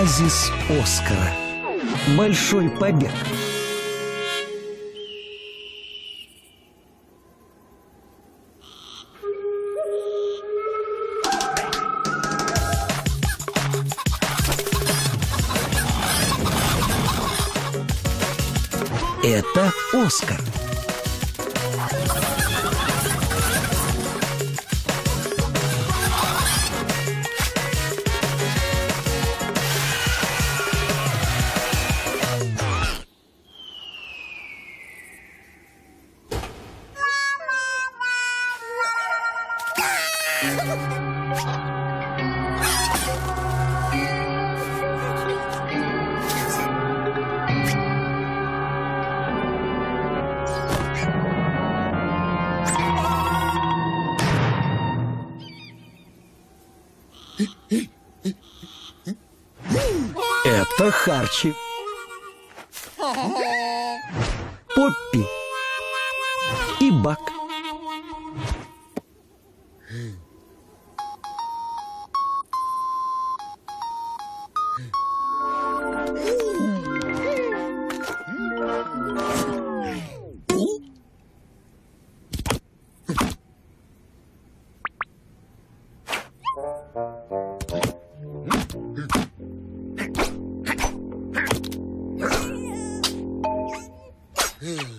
Оазис Оскара. Большой побег. Это Оскар. Это Харчи. Поппи. И Бак. Mm.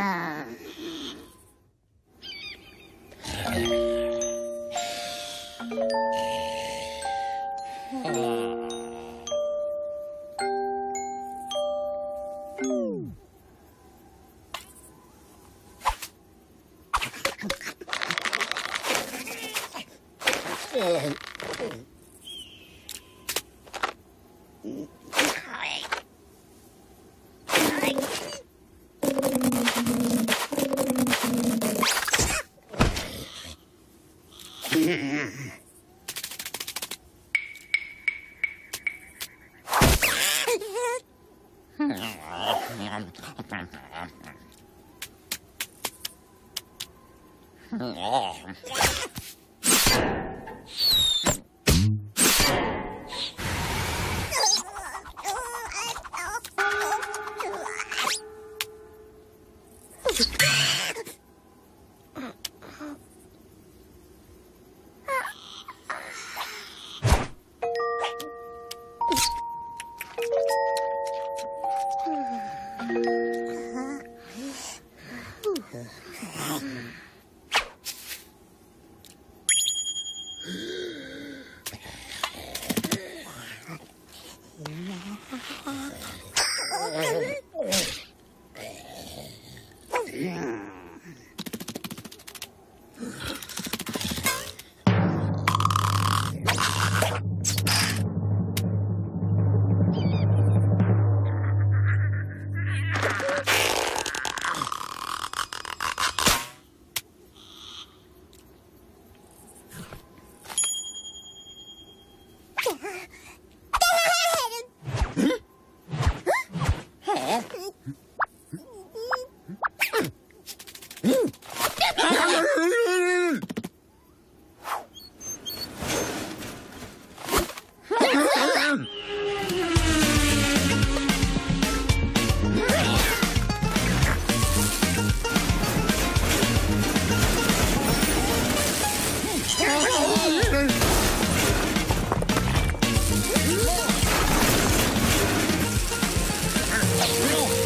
Yeah. Oh. No!